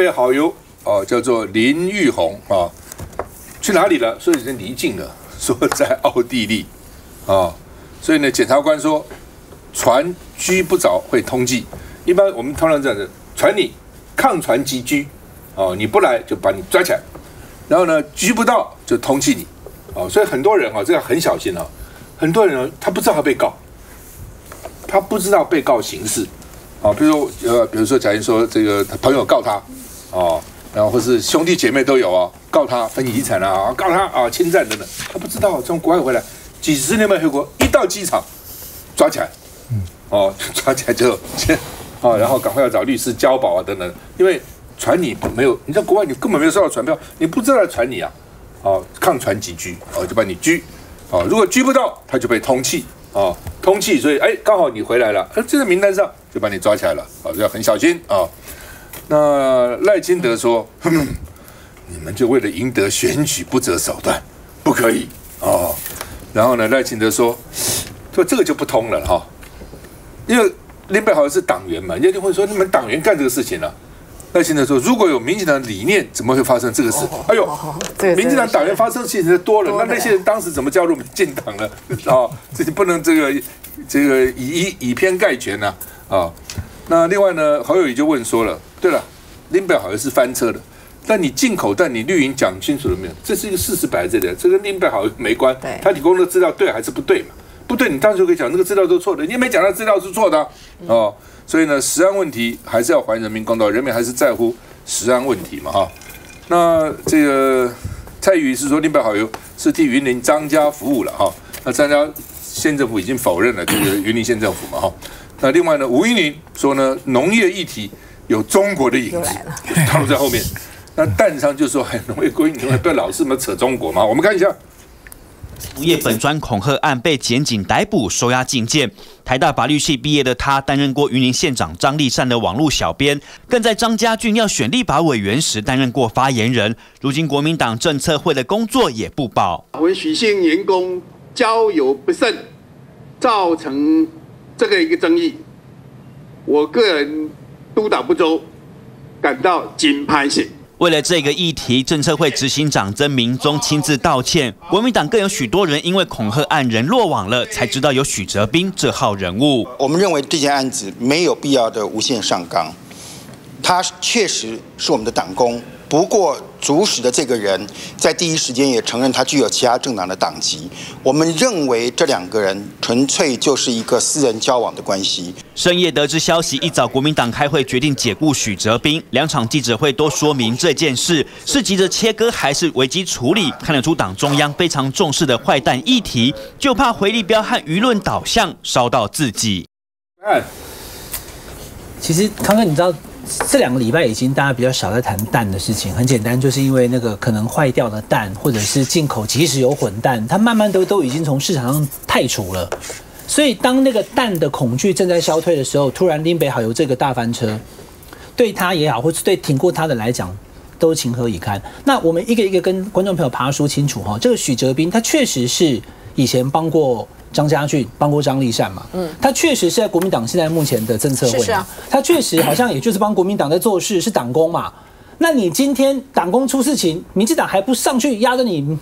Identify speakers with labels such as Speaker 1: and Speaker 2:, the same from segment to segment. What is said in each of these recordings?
Speaker 1: 北好友哦，叫做林玉红啊，去哪里了？说已经离境了，说在奥地利啊，所以呢，检察官说船拘不着会通缉，一般我们通常这样子，传你抗船即拘哦，你不来就把你抓起来，然后呢拘不到就通缉你哦，所以很多人啊，这样很小心啊，很多人他不知道他被告，他不知道被告刑事。啊，比如说呃，比如说，假如说这个朋友告他，哦，然后或是兄弟姐妹都有啊，告他分遗产啊，告他啊侵占等等，他不知道从国外回来几十年没回国，一到机场抓起来，嗯，哦，抓起来之后先，哦，然后赶快要找律师交保啊等等，因为传你没有，你在国外你根本没有收到传票，你不知道传你啊，哦，抗传即拘，哦，就把你拘，哦，如果拘不到，他就被通缉。哦，通气，所以哎，刚好你回来了，哎，这个名单上就把你抓起来了，啊，要很小心啊。那赖清德说，你们就为了赢得选举不择手段，不可以哦。然后呢，赖清德说，说这个就不通了哈，因为林北好像是党员嘛，人家就会说你们党员干这个事情了。赖清德说：“如果有民进党理念，怎么会发生这个事？哎呦，民进党党员发生事情多了，那那些人当时怎么加入民进党呢？啊，这不能这个这个以以以偏概全呐！啊，那另外呢，侯友谊就问说了：对了，林北好像是翻车的，但你进口但你绿营讲清楚了没有？这是一个事实摆在这里，这跟林北好像没关。他提供的资料对还是不对嘛？不对，你当时就可以讲那个资料都错的，你也没讲到资料是错的哦。”所以呢，食安问题还是要还人民公道，人民还是在乎食安问题嘛，哈。那这个蔡宇是说林北好友是替云林张家服务了，哈。那张家县政府已经否认了这个云林县政府嘛，哈。那另外呢，吴英林说呢，农业议题有中国的影子套路在后面。那蛋商就说，很容易归你们，不要老是么扯中国嘛。我们看一下。
Speaker 2: 物业本专恐吓案被检警逮捕，收押禁见。台大法律系毕业的他，担任过云林县长张立善的网络小编，更在张家俊要选立法委员时担任过发言人。如今国民党政策会的工作也不保。
Speaker 3: 为许姓员工交友不慎，造成这个一个争议，我个人督导不周，感到紧拍醒。
Speaker 2: 为了这个议题，政策会执行长曾明宗亲自道歉。国民党更有许多人因为恐吓案人落网了，才知道有许哲斌这号人物。
Speaker 4: 我们认为这件案子没有必要的无限上纲，他确实是我们的党工。不过，主使的这个人在第一时间也承认他具有其他政党的党籍。我们认为这两个人纯粹就是一个私人交往的关系。
Speaker 2: 深夜得知消息，一早国民党开会决定解雇许哲斌。两场记者会都说明这件事是急着切割还是危机处理，看得出党中央非常重视的坏蛋议题，就怕回力标和舆论导向烧到自己。哎，
Speaker 5: 其实康哥，你知道？这两个礼拜已经大家比较少在谈蛋的事情，很简单，就是因为那个可能坏掉的蛋，或者是进口即使有混蛋，它慢慢都都已经从市场上汰除了。所以当那个蛋的恐惧正在消退的时候，突然林北好有这个大翻车，对他也好，或是对挺过他的来讲，都情何以堪？那我们一个一个跟观众朋友爬说清楚哈，这个许哲斌他确实是以前帮过。张家俊帮过张立善嘛？嗯，他确实是在国民党现在目前的政策会啊？他确实好像也就是帮国民党在做事，是党工嘛？那你今天党工出事情，民进党还不上去压着你，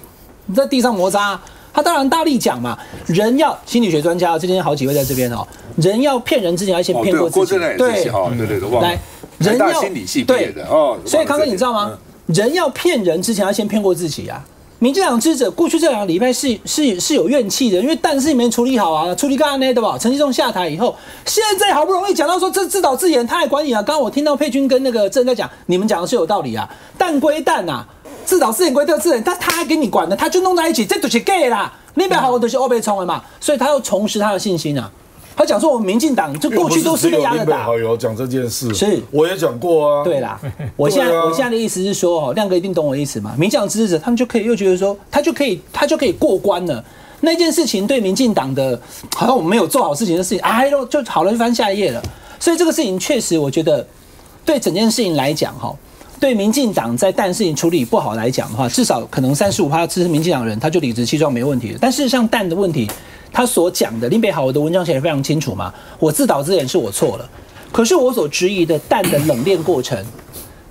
Speaker 5: 你在地上摩擦？他当然大力讲嘛。人要心理学专家，今天好几位在这边哦。人要骗人之前要先骗过自己。
Speaker 1: 对，对对对，来，人要心理系对的哦。
Speaker 5: 所以康哥你知道吗？人要骗人之前要先骗过自己啊。民进党支者过去这两个礼拜是是是有怨气的，因为但是没处理好啊，处理干那对吧？陈其忠下台以后，现在好不容易讲到说这自导自演，他还管你啊？刚刚我听到佩君跟那个正在讲，你们讲的是有道理啊，蛋归蛋呐，自导自演归自导自演，他他还给你管呢，他就弄在一起，这都是 gay 啦，那边好多都是欧贝冲的嘛，所以他要重拾他的信心啊。他讲说我们民进党就过去都是被压着打。
Speaker 6: 好友讲这件事，
Speaker 5: 是
Speaker 6: 我也讲过啊。
Speaker 5: 对啦，我现在我现在的意思是说，哦，亮哥一定懂我的意思嘛。民进党支持者他们就可以又觉得说，他就可以他就可以过关了。那件事情对民进党的，好像我们没有做好事情的事情，哎呦就好了，就翻下一页了。所以这个事情确实，我觉得对整件事情来讲，哈，对民进党在但事情处理不好来讲的话，至少可能三十五趴支持民进党人，他就理直气壮没问题。但事实上，蛋的问题。他所讲的林北好，我的文章写得非常清楚嘛。我自导自演是我错了，可是我所质疑的蛋的冷链过程，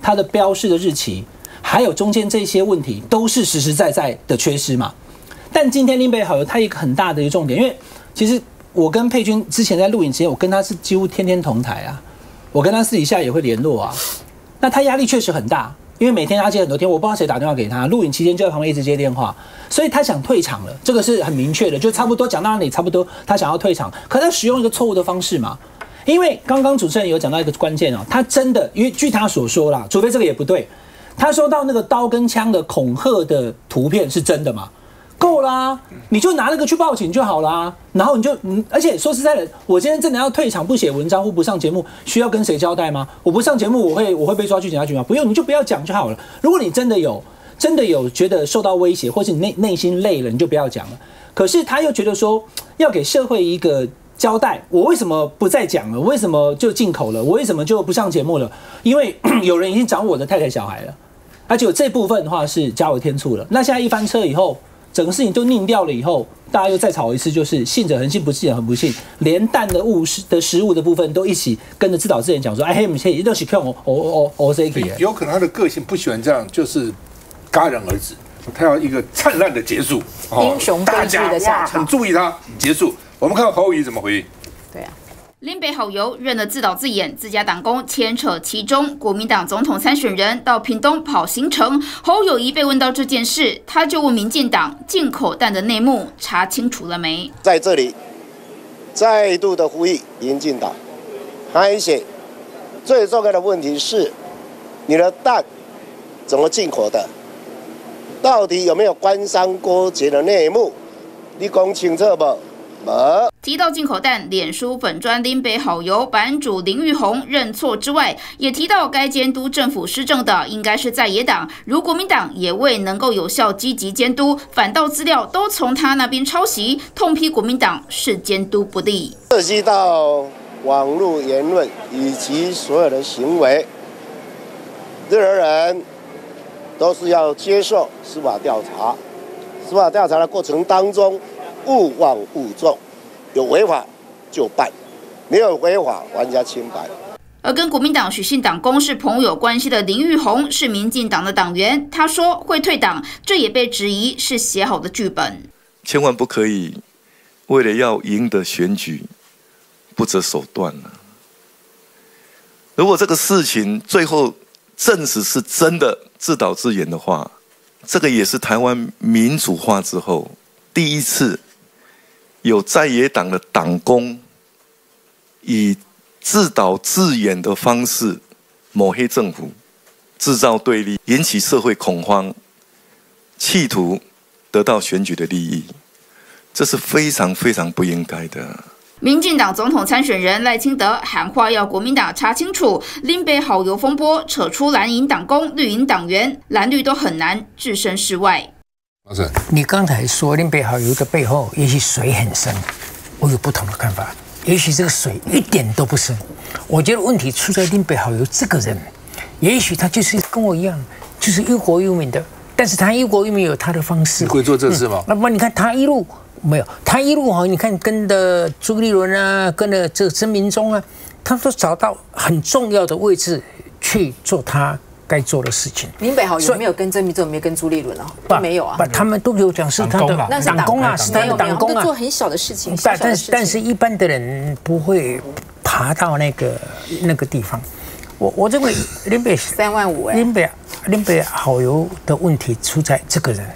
Speaker 5: 它的标示的日期，还有中间这些问题，都是实实在在的缺失嘛。但今天林北好友他一个很大的一个重点，因为其实我跟佩君之前在录影之前，我跟他是几乎天天同台啊，我跟他私底下也会联络啊。那他压力确实很大，因为每天他接很多天，我不知道谁打电话给他，录影期间就在旁边一直接电话，所以他想退场了，这个是很明确的，就差不多讲到那里差不多，他想要退场，可他使用一个错误的方式嘛。因为刚刚主持人有讲到一个关键哦，他真的，因为据他所说啦，除非这个也不对，他说到那个刀跟枪的恐吓的图片是真的吗？够啦，你就拿那个去报警就好啦。然后你就，嗯，而且说实在的，我今天真的要退场不写文章或不上节目，需要跟谁交代吗？我不上节目，我会我会被抓去警察局吗？不用，你就不要讲就好了。如果你真的有真的有觉得受到威胁，或是你内内心累了，你就不要讲了。可是他又觉得说要给社会一个。交代我为什么不再讲了？为什么就进口了？我为什么就不上节目了？因为 有人已经掌我的太太小孩了，而且这部分的话是加我天醋了。那现在一翻车以后，整个事情都拧掉了以后，大家又再吵一次，就是信者恒信，不信者恒不信，连蛋的物食的食物的部分都一起跟着自导自演讲说，哎嘿，们现在都是骗我，我我我这个
Speaker 1: 有可能他的个性不喜欢这样，就是戛然而止，他要一个灿烂的结束，
Speaker 7: 英雄大家的下场，
Speaker 1: 很注意他结束。我们看侯友谊怎么回应。
Speaker 8: 林北好友认了自导自演，自家党工牵扯其中。国民党总统参选人到屏东跑行程，侯友谊被问到这件事，他就问民进党进口蛋的内幕查清楚了没？
Speaker 9: 在这里再度的呼吁民进党，还写最重要的问题是，你的蛋怎么进口的？到底有没有官商勾结的内幕？你讲清楚不？
Speaker 8: 提到进口蛋，脸书粉专林北好友版主林玉红认错之外，也提到该监督政府施政的应该是在野党，如国民党也未能够有效积极监督，反倒资料都从他那边抄袭，痛批国民党是监督不力。
Speaker 9: 涉及到网络言论以及所有的行为，任何人都是要接受司法调查，司法调查的过程当中。勿忘勿重，有违法就办，没有违法，玩家清白。
Speaker 8: 而跟国民党许信党公是朋友关系的林玉红是民进党的党员，他说会退党，这也被质疑是写好的剧本。
Speaker 10: 千万不可以为了要赢得选举不择手段了。如果这个事情最后证实是真的自导自演的话，这个也是台湾民主化之后第一次。有在野党的党工以自导自演的方式抹黑政府，制造对立，引起社会恐慌，企图得到选举的利益，这是非常非常不应该的。
Speaker 8: 民进党总统参选人赖清德喊话要国民党查清楚林北好油风波，扯出蓝营党工、绿营党员，蓝绿都很难置身事外。
Speaker 11: 你刚才说林北好游的背后，也许水很深，我有不同的看法。也许这个水一点都不深。我觉得问题出在林北好游这个人，也许他就是跟我一样，就是忧国忧民的。但是他忧国忧民有他的方式。
Speaker 1: 会做这事吗？
Speaker 11: 那么你看他一路没有，他一路哈，你看跟的朱立伦啊，跟的这个曾明忠啊，他都找到很重要的位置去做他。该做的事情，
Speaker 7: 林北豪有没有跟曾明忠，没有跟朱立伦啊？没有啊，
Speaker 11: 他们都有讲是他的党工啊，是他的党工啊，
Speaker 7: 做很小的事情，
Speaker 11: 但但但是一般的人不会爬到那个那个地方。我我认为林北
Speaker 7: 三万五，
Speaker 11: 林北林北好友的问题出在这个人，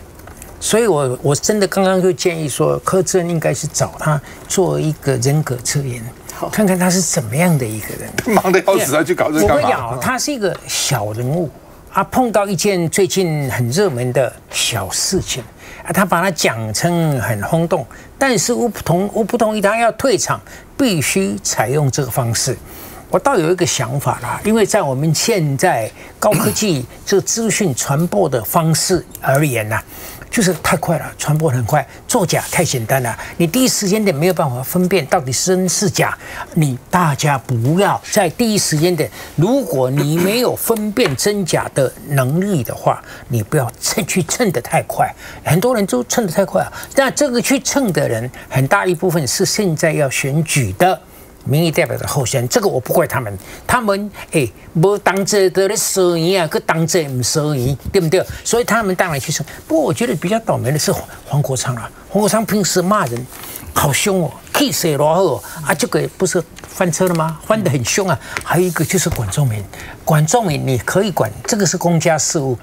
Speaker 11: 所以我我真的刚刚就建议说，柯震应该是找他做一个人格测验。看看他是怎么样的一个人，
Speaker 1: 忙得要死啊，去搞这个干嘛？
Speaker 11: 我讲，他是一个小人物啊，碰到一件最近很热门的小事情啊，他把它讲成很轰动，但是我不同，我不同意他要退场，必须采用这个方式。我倒有一个想法啦，因为在我们现在高科技这个资讯传播的方式而言呐。就是太快了，传播很快，作假太简单了。你第一时间点没有办法分辨到底是真是假。你大家不要在第一时间点，如果你没有分辨真假的能力的话，你不要蹭去蹭的太快。很多人都蹭的太快啊。那这个去蹭的人，很大一部分是现在要选举的民意代表的候选人，这个我不怪他们，他们哎，无当这的咧收银啊，佮当这唔收银，对不对？所以他们当然去收。不过我觉得比较倒霉的是黄国昌啊，黄国昌平时骂人好凶哦，气势落后啊，这个不是翻车了吗？翻得很凶啊。还有一个就是管仲明，管仲明你可以管，这个是公家事务，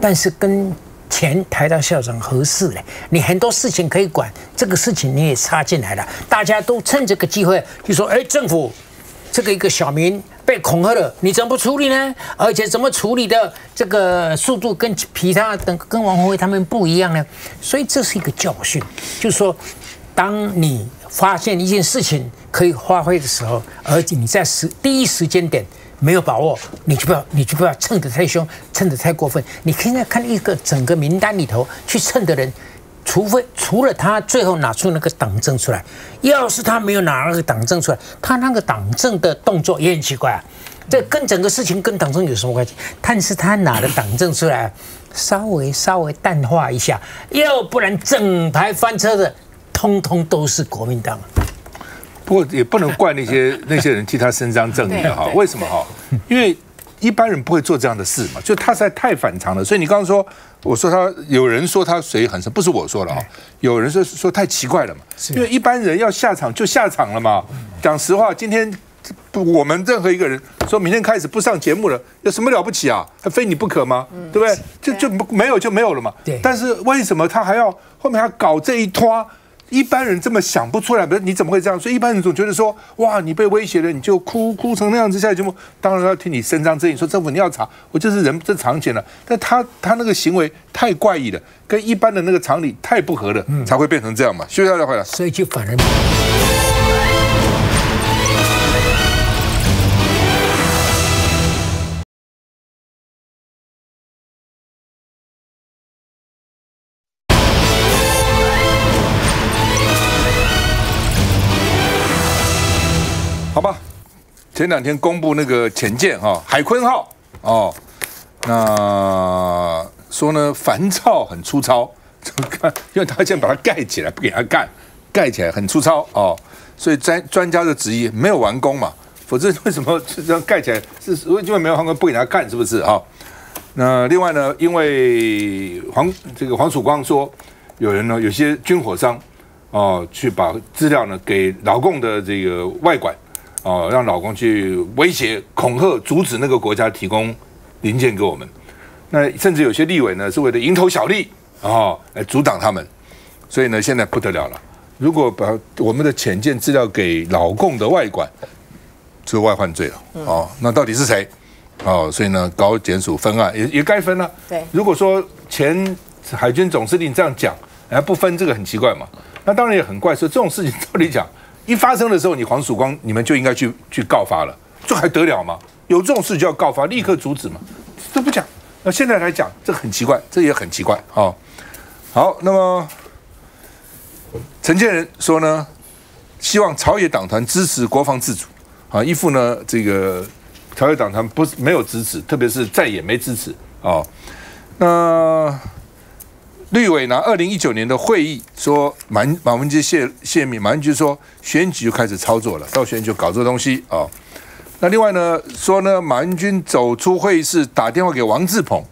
Speaker 11: 但是跟前台大校长合适了，你很多事情可以管，这个事情你也插进来了，大家都趁这个机会就说：哎，政府这个一个小民被恐吓了，你怎么不处理呢？而且怎么处理的这个速度跟其他等跟王宏威他们不一样呢？所以这是一个教训，就是说，当你发现一件事情可以发挥的时候，而且你在时第一时间点。没有把握，你就不要，你就不要蹭得太凶，蹭得太过分。你现在看一个整个名单里头去蹭的人，除非除了他最后拿出那个党证出来，要是他没有拿那个党证出来，他那个党证的动作也很奇怪啊。这跟整个事情跟党证有什么关系？但是他拿的党证出来，稍微稍微淡化一下，要不然整排翻车的，通通都是国民党。
Speaker 1: 不过也不能怪那些 那些人替他伸张正义哈？为什么哈？因为一般人不会做这样的事嘛，就他实在太反常了。所以你刚刚说，我说他有人说他水很深，不是我说的啊，有人说说太奇怪了嘛。因为一般人要下场就下场了嘛。讲实话，今天不我们任何一个人说明天开始不上节目了，有什么了不起啊？还非你不可吗？对不对？就就没有就没有了嘛。但是为什么他还要后面还搞这一拖？一般人这么想不出来，不是你怎么会这样？所以一般人总觉得说，哇，你被威胁了，你就哭哭成那样子下节目，当然要替你伸张正义，说政府你要查，我就是人这常见了。但他他那个行为太怪异了，跟一般的那个常理太不合了，才会变成这样嘛。休息再回来。
Speaker 11: 所以就反人。
Speaker 1: 前两天公布那个潜舰哈海鲲号哦，那说呢烦躁很粗糙，看 因为他现在把它盖起来不给他干，盖起来很粗糙哦，所以专专家的质疑没有完工嘛，否则为什么 这样盖起来是因为没有完工不给他干是不是啊？那另外呢，因为黄这个黄曙光说有人呢有些军火商哦去把资料呢给老共的这个外管。哦，让老公去威胁、恐吓、阻止那个国家提供零件给我们。那甚至有些立委呢，是为了蝇头小利啊，来阻挡他们。所以呢，现在不得了了。如果把我们的潜舰资料给老共的外管，就外患罪了。哦，那到底是谁？哦，所以呢，高检署分案也也该分了。
Speaker 7: 对，
Speaker 1: 如果说前海军总司令这样讲，哎，不分这个很奇怪嘛。那当然也很怪，说这种事情 照理讲。一发生的时候，你黄曙光，你们就应该去去告发了，这还得了吗？有这种事就要告发，立刻阻止嘛，都不讲。那现在来讲，这很奇怪，这也很奇怪啊。好，那么陈建仁说呢，希望朝野党团支持国防自主啊，一副呢这个朝野党团不是没有支持，特别是再也没支持啊。那。绿委拿二零一九年的会议说，马马文君泄泄密，马文君说选举就开始操作了，到选举就搞这个东西啊。那另外呢，说呢，马文军走出会议室打电话给王志鹏，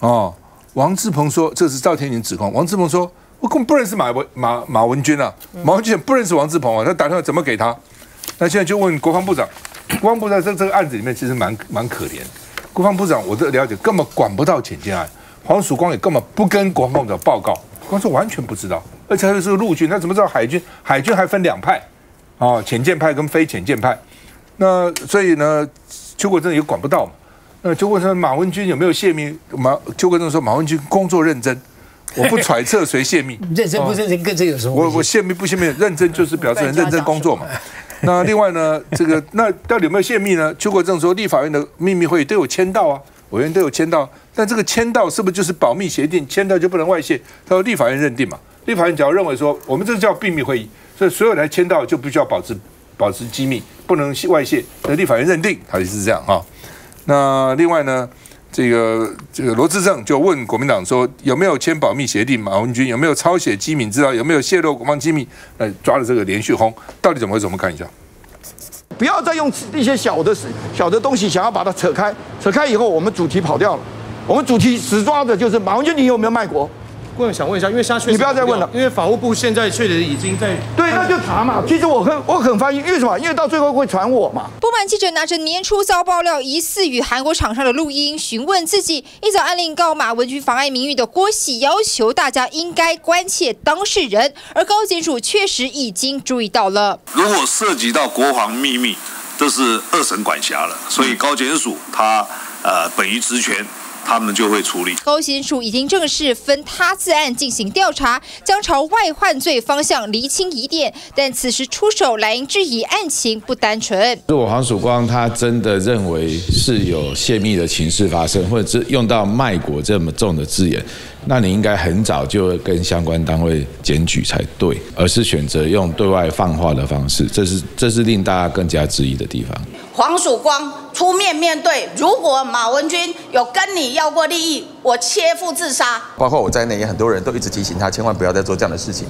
Speaker 1: 哦，王志鹏说这是赵天麟指控，王志鹏说我根本不认识马文马马文军啊，马文君不认识王志鹏啊，他打电话怎么给他？那现在就问国防部长，国防部长在这个案子里面其实蛮蛮可怜，国防部长我的了解根本管不到潜舰案。黄曙光也根本不跟国防部长报告，光说完全不知道，而且他是陆军，他怎么知道海军？海军还分两派，啊，潜舰派跟非潜舰派。那所以呢，邱国正也管不到嘛。那邱国正马文君有没有泄密？马邱国正说马文君工作认真，我不揣测谁泄密。
Speaker 11: 认真不认真跟这有什么？
Speaker 1: 我我泄密不泄密，认真就是表示很认真工作嘛。那另外呢，这个那到底有没有泄密呢？邱国正说立法院的秘密会议都有签到啊，委员都有签到。但这个签到是不是就是保密协定？签到就不能外泄？他说立法院认定嘛，立法院只要认为说我们这叫秘密会议，所以所有来签到就必须要保持保持机密，不能外泄。那立法院认定，他也是这样哈。那另外呢，这个这个罗志正就问国民党说有没有签保密协定？马文君有没有抄写机密资料？有没有泄露国防机密？呃，抓了这个连续轰，到底怎么回事？我们看一下。
Speaker 12: 不要再用一些小的、小的东西想要把它扯开，扯开以后，我们主题跑掉了。我们主题死抓的就是马文君，你有没有卖国？
Speaker 13: 我想问一下，因为现在
Speaker 12: 你不要再问了，
Speaker 13: 因为法务部现在确实已经在
Speaker 12: 对，那就查嘛。其实我很我很发心，因为什么？因为到最后会传我嘛。
Speaker 14: 不满记者拿着年初遭爆料疑似与韩国厂商的录音询问自己，一早按令告马文君妨碍名誉的郭喜要求大家应该关切当事人，而高检署确实已经注意到了。
Speaker 15: 如果涉及到国防秘密，这是二审管辖了，所以高检署他呃本于职权。他们就会处理。
Speaker 14: 高检署已经正式分他自案进行调查，将朝外患罪方向厘清疑点。但此时出手，来因质疑案情不单纯。
Speaker 16: 如果黄曙光他真的认为是有泄密的情势发生，或者是用到卖国这么重的字眼，那你应该很早就跟相关单位检举才对，而是选择用对外放话的方式，这是这是令大家更加质疑的地方。
Speaker 17: 黄曙光出面面对，如果马文君有跟你要过利益，我切腹自杀。
Speaker 18: 包括我在内，也很多人都一直提醒他，千万不要再做这样的事情。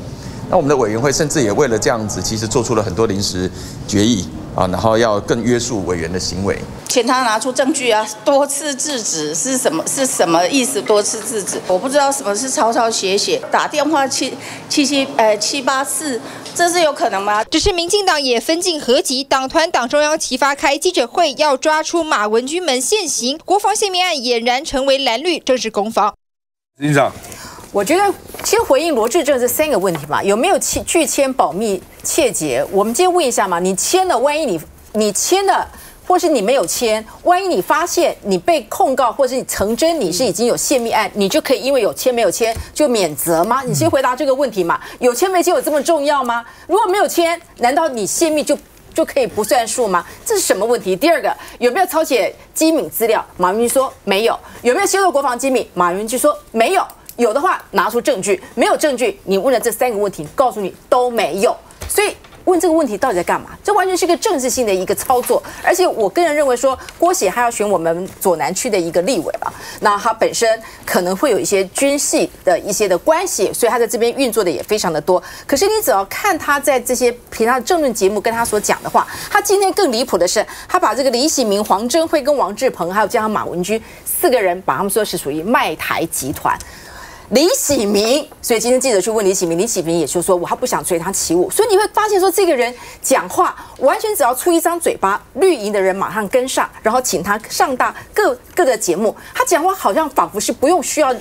Speaker 18: 那我们的委员会甚至也为了这样子，其实做出了很多临时决议。啊，然后要更约束委员的行为，
Speaker 17: 请他拿出证据啊！多次制止是什么？是什么意思？多次制止，我不知道什么是抄抄写写，打电话七七七呃七八次，这是有可能吗？
Speaker 14: 只是民进党也分进合集，党团党中央齐发开记者会，要抓出马文君们现行，国防泄密案俨然成为蓝绿政治攻防。
Speaker 1: 林长。
Speaker 7: 我觉得先回应罗志正这三个问题吧，有没有签拒签保密窃结？我们今天问一下嘛，你签了，万一你你签了，或是你没有签，万一你发现你被控告，或是你成真你是已经有泄密案，你就可以因为有签没有签就免责吗？你先回答这个问题嘛，有签没签有这么重要吗？如果没有签，难道你泄密就就可以不算数吗？这是什么问题？第二个，有没有抄写机密资料？马云说没有。有没有泄露国防机密？马云就说没有。有的话拿出证据，没有证据，你问了这三个问题，告诉你都没有。所以问这个问题到底在干嘛？这完全是一个政治性的一个操作。而且我个人认为说，郭喜还要选我们左南区的一个立委吧，那他本身可能会有一些军系的一些的关系，所以他在这边运作的也非常的多。可是你只要看他在这些平常政论节目跟他所讲的话，他今天更离谱的是，他把这个李喜明、黄镇辉跟王志鹏，还有加上马文君四个人，把他们说是属于卖台集团。李喜明，所以今天记者去问李喜明，李喜明也就说，我还不想随他起舞。所以你会发现说，这个人讲话完全只要出一张嘴巴，绿营的人马上跟上，然后请他上大各各个节目，他讲话好像仿佛是不用需要。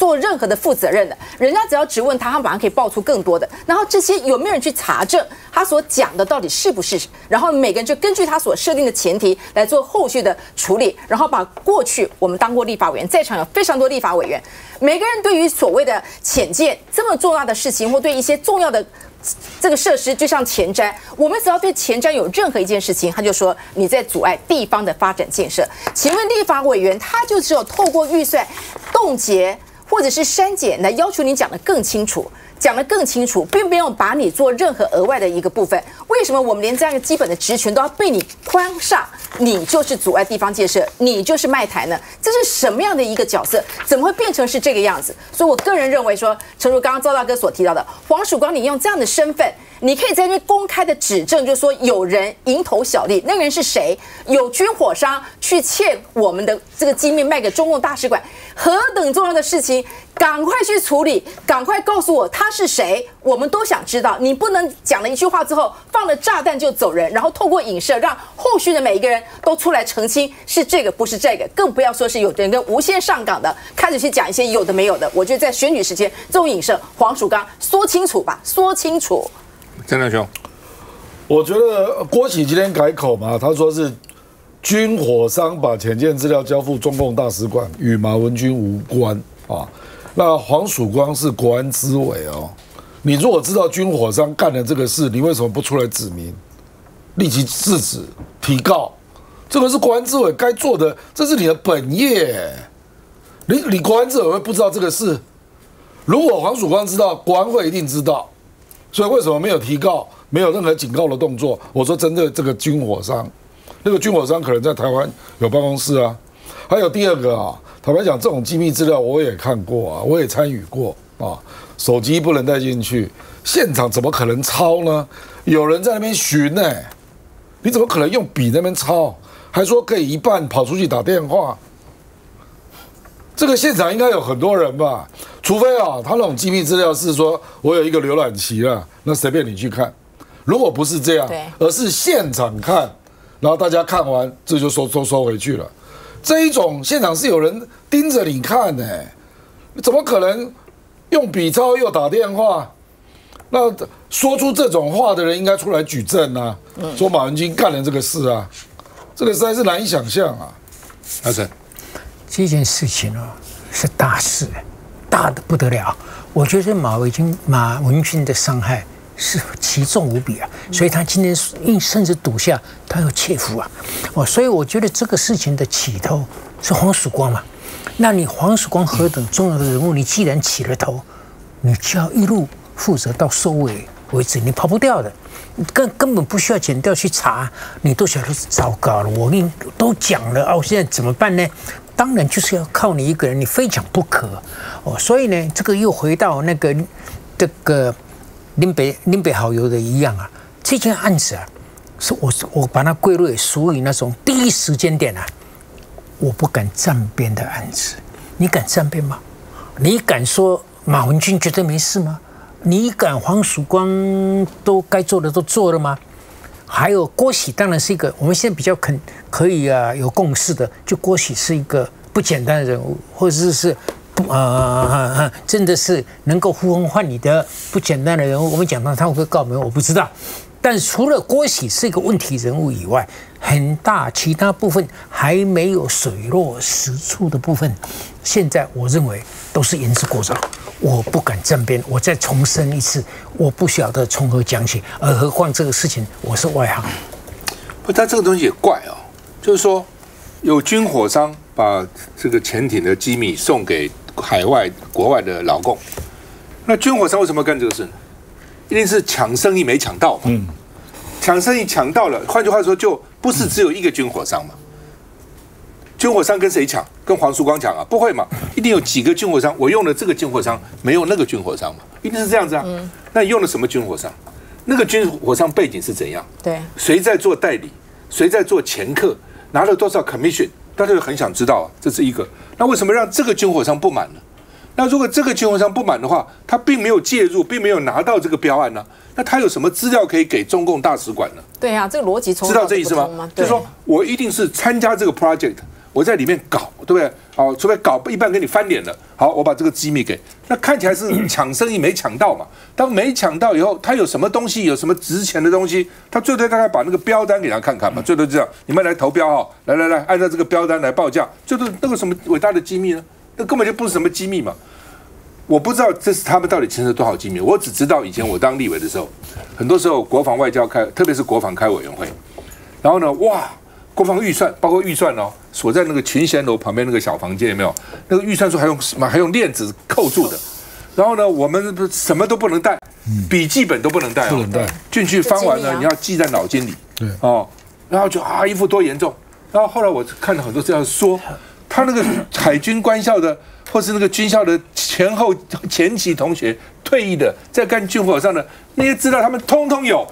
Speaker 7: 做任何的负责任的，人家只要质问他，他马上可以爆出更多的。然后这些有没有人去查证他所讲的到底是不是？然后每个人就根据他所设定的前提来做后续的处理，然后把过去我们当过立法委员，在场有非常多立法委员，每个人对于所谓的浅见这么重要的事情，或对一些重要的。这个设施就像前瞻，我们只要对前瞻有任何一件事情，他就说你在阻碍地方的发展建设。请问立法委员，他就只有透过预算冻结或者是删减来要求你讲得更清楚。讲得更清楚，并没有把你做任何额外的一个部分。为什么我们连这样一个基本的职权都要被你关上？你就是阻碍地方建设，你就是卖台呢？这是什么样的一个角色？怎么会变成是这个样子？所以我个人认为说，诚如刚刚赵大哥所提到的，黄曙光，你用这样的身份。你可以在那公开的指证，就说有人蝇头小利，那个人是谁？有军火商去窃我们的这个机密卖给中共大使馆，何等重要的事情，赶快去处理，赶快告诉我他是谁，我们都想知道。你不能讲了一句话之后放了炸弹就走人，然后透过影射让后续的每一个人都出来澄清是这个不是这个，更不要说是有人跟无限上岗的开始去讲一些有的没有的。我觉得在选举时间这种影射，黄曙刚说清楚吧，说清楚。
Speaker 1: 郑大兄，
Speaker 6: 我觉得郭喜今天改口嘛，他说是军火商把潜舰资料交付中共大使馆，与马文君无关啊。那黄曙光是国安之委哦，你如果知道军火商干了这个事，你为什么不出来指名，立即制止提告？这个是国安之委该做的，这是你的本业。你你国安之委会不知道这个事？如果黄曙光知道，国安会一定知道。所以为什么没有提告，没有任何警告的动作？我说针对这个军火商，那个军火商可能在台湾有办公室啊。还有第二个啊，坦白讲，这种机密资料我也看过啊，我也参与过啊。手机不能带进去，现场怎么可能抄呢？有人在那边巡呢，你怎么可能用笔那边抄？还说可以一半跑出去打电话？这个现场应该有很多人吧？除非啊，他那种机密资料是说我有一个浏览器了，那随便你去看。如果不是这样，而是现场看，然后大家看完这就收收收回去了。这一种现场是有人盯着你看呢，怎么可能用笔抄又打电话？那说出这种话的人应该出来举证啊，说马文君干了这个事啊，这个实在是难以想象啊。
Speaker 1: 阿生，
Speaker 11: 这件事情哦是大事，大的不得了。我觉得马文军马文君的伤害是奇重无比啊，所以他今天硬甚至赌下他要切腹啊。哦，所以我觉得这个事情的起头是黄曙光嘛。那你黄曙光何等重要的人物，你既然起了头，你就要一路。负责到收尾为止，你跑不掉的，根根本不需要剪掉去查，你都晓得是糟糕了。我跟你都讲了哦，现在怎么办呢？当然就是要靠你一个人，你非讲不可哦。所以呢，这个又回到那个这个林北林北好友的一样啊，这件案子啊，是我我把它归类属于那种第一时间点啊，我不敢站边的案子。你敢站边吗？你敢说马文君绝对没事吗？你敢黄曙光都该做的都做了吗？还有郭喜当然是一个我们现在比较肯可以啊有共识的，就郭喜是一个不简单的人物，或者是是不啊真的是能够呼风唤雨的不简单的人物。我们讲到他会告没，我不知道。但除了郭喜是一个问题人物以外，很大其他部分还没有水落石出的部分，现在我认为都是言之过早。我不敢站边，我再重申一次，我不晓得从何讲起，而何况这个事情我是外行。
Speaker 1: 不，但这个东西也怪哦，就是说有军火商把这个潜艇的机密送给海外国外的老共，那军火商为什么干这个事呢？一定是抢生意没抢到嘛。嗯，抢生意抢到了，换句话说，就不是只有一个军火商嘛。军火商跟谁抢？跟黄曙光抢啊？不会嘛？一定有几个军火商。我用了这个军火商没有那个军火商嘛？一定是这样子啊。那你用了什么军火商？那个军火商背景是怎样？
Speaker 7: 对，
Speaker 1: 谁在做代理？谁在做前客？拿了多少 commission？大家就很想知道啊。这是一个。那为什么让这个军火商不满呢？那如果这个军火商不满的话，他并没有介入，并没有拿到这个标案呢？那他有什么资料可以给中共大使馆呢？
Speaker 7: 对啊，这个逻辑
Speaker 1: 知道这意思吗？就是说我一定是参加这个 project。我在里面搞，对不对？好，除非搞一半给你翻脸了。好，我把这个机密给那看起来是 抢生意没抢到嘛？当没抢到以后，他有什么东西，有什么值钱的东西，他最多大概把那个标单给他看看嘛。最多这样，你们来投标哈，来来来，按照这个标单来报价，最多那个什么伟大的机密呢？那根本就不是什么机密嘛。我不知道这是他们到底牵涉多少机密，我只知道以前我当立委的时候，很多时候国防外交开，特别是国防开委员会，然后呢，哇。国防预算包括预算哦，锁在那个群贤楼旁边那个小房间有没有？那个预算书还用什么？还用链子扣住的。然后呢，我们什么都不能带，笔记本都不能带，
Speaker 6: 不能带
Speaker 1: 进去翻完了，你要记在脑筋里。
Speaker 6: 对
Speaker 1: 哦，然后就啊，一副多严重。然后后来我看了很多资料说，他那个海军官校的。或是那个军校的前后前期同学退役的，在干军火上的那些资料，他们通通有，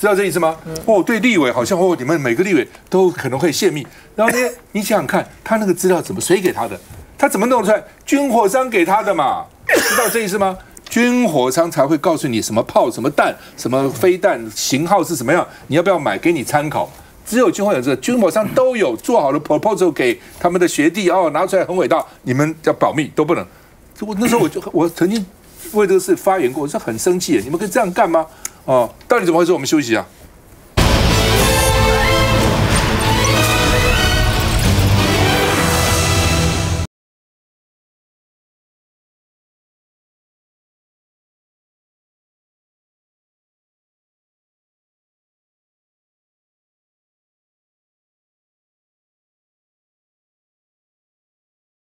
Speaker 1: 知道这意思吗？哦，对，立委好像哦，你们每个立委都可能会泄密。然后呢，你想想看，他那个资料怎么谁给他的？他怎么弄出来？军火商给他的嘛？知道这意思吗？军火商才会告诉你什么炮、什么弹、什么飞弹型号是什么样，你要不要买？给你参考。只有军火有这个，军火商都有做好的 proposal 给他们的学弟哦，拿出来很伟大，你们要保密都不能。我那时候我就我曾经为这个事发言过，我是很生气，你们可以这样干吗？哦，到底怎么回事？我们休息一下。